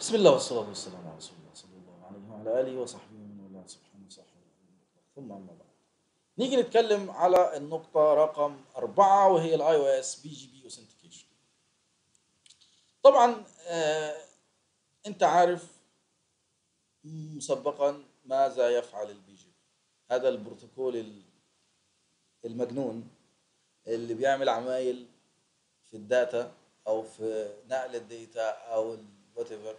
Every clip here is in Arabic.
بسم الله والصلاة والسلام على رسول الله صلى الله عليه وعلى آله وصحبه ومن والاه سبحانه وتعالى ثم أما بعد. نيجي نتكلم على النقطة رقم أربعة وهي ال IOS BGP authentication طبعا آه أنت عارف مسبقا ماذا يفعل ال BGP هذا البروتوكول ال- المجنون اللي بيعمل عمايل في ال data أو في نقل ال data أو ever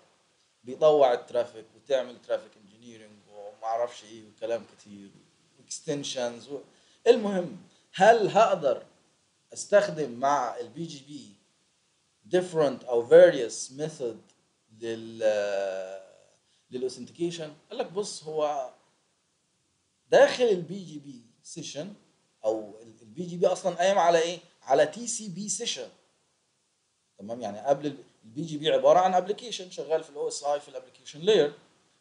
بيطوع ال traffic وتعمل traffic engineering وما أعرفش إيه وكلام كتير و extensions و... المهم هل هقدر أستخدم مع ال BGP different أو various method لل لل authentication قال لك بص هو داخل ال BGP session أو ال BGP أصلا قايم على إيه؟ على TCP session تمام؟ يعني قبل ال BGP عبارة عن application شغال في ال OSI في ال application layer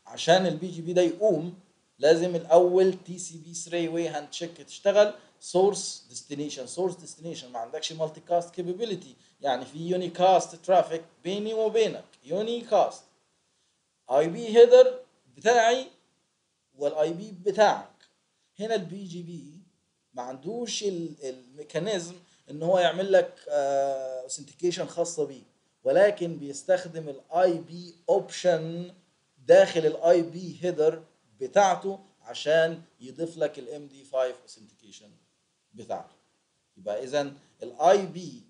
عشان ال BGP ده يقوم لازم الأول TCP 3 way handshake تشتغل. source destination source destination ما عندكش multicast capability يعني في unicast traffic بيني وبينك. unicast IP header بتاعي وال IP بتاعك. هنا ال BGP ما عندوش ال- mechanism إن هو يعمل لك authentication خاصة بيه. ولكن بيستخدم ال IP option داخل ال IP header بتاعته عشان يضيف لك ال MD5 authentication بتاعته. يبقى اذا ال IP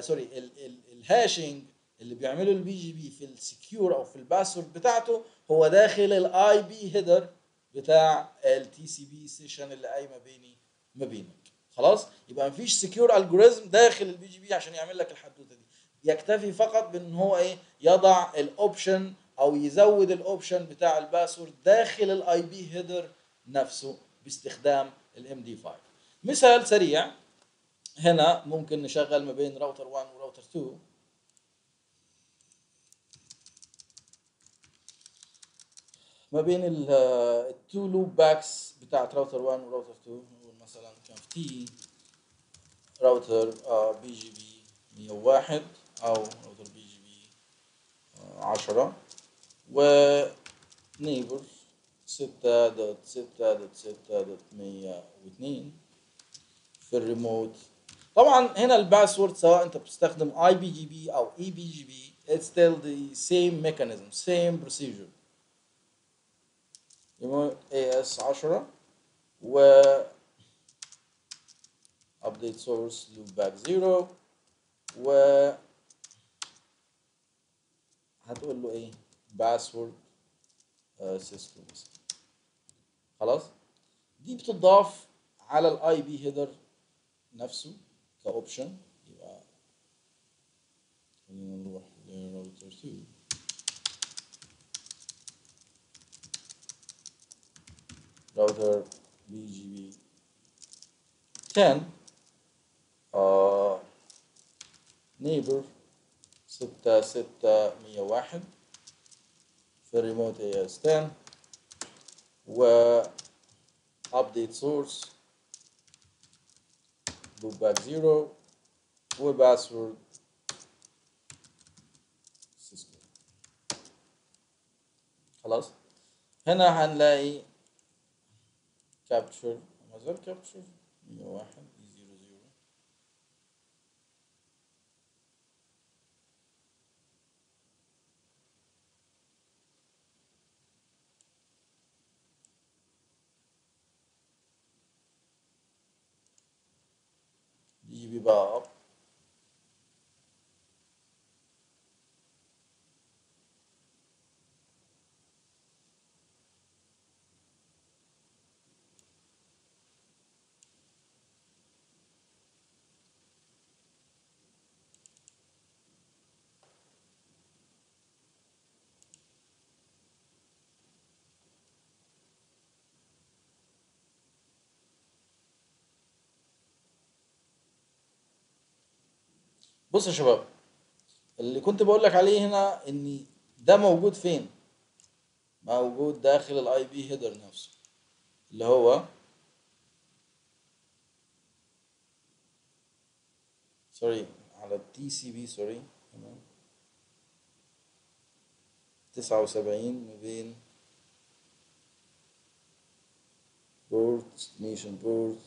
sorry ال- ال- ال hashing اللي بيعمله ال BGP في ال secure أو في ال password بتاعته هو داخل ال IP header بتاع ال TCP session اللي قايمة بيني ما بينك. خلاص؟ يبقى مفيش secure algorithm داخل ال BGP عشان يعمل لك الحدوتة دي. يكتفي فقط بان هو إيه يضع ال option أو يزود ال option بتاع ال password داخل ال IP header نفسه باستخدام ال MD5 مثال سريع هنا ممكن نشغل ما بين راوتر 1 وراوتر 2 ما بين ال two loopbacks بتاعت راوتر 1 وراوتر 2 نقول مثلا conf t router BGP 101 أو router BGP 10 و neighbor 6.6.6.102 في الريموت. طبعا هنا ال password سواء أنت بتستخدم iBGP أو eBGP it's still the same mechanism same procedure. يبقى AS 10 و update source loopback 0 و هتقول له إيه؟ Password سيستم خلاص؟ دي بتضاف على ال IP header نفسه ك option يبقى خلينا نروح لراوتر 2 router BGP 10 آه neighbor ستة ستة مية واحد. في ال remote AS 10 و update source loopback 0 وال password سيسكو خلاص؟ هنا هنلاقي كابتشر ما زال كابتشر 101 gibi ba بص يا شباب اللي كنت بقول لك عليه هنا إن ده موجود فين؟ موجود داخل ال IP header نفسه اللي هو sorry على ال TCP sorry تمام؟ 79 ما بين port destination port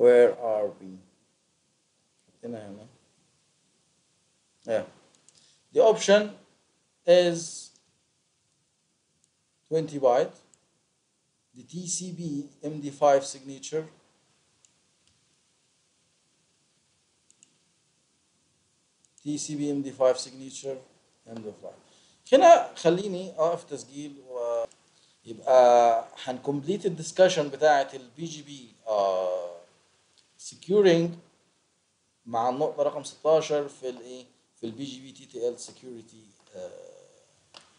where are we حطينا هنا yeah the option is 20 byte the TCB MD5 signature TCB MD5 signature end of life هنا خليني اقف تسجيل ويبقى هنكمبليت الدسكشن بتاعه البي جي بي securing مع النقطة رقم 16 في الايه في ال BGP TTL security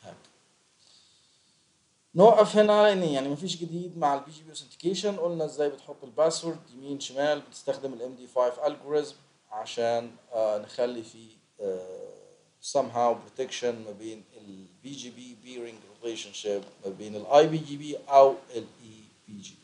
hack نوقف هنا لأن يعني مفيش جديد مع ال BGP authentication قلنا إزاي بتحط ال password يمين شمال بتستخدم ال MD 5 algorithm عشان آه نخلي في آه somehow protection ما بين البي جي بي bearing relationship ما بين الاي بي جي بي أو الاي بي جي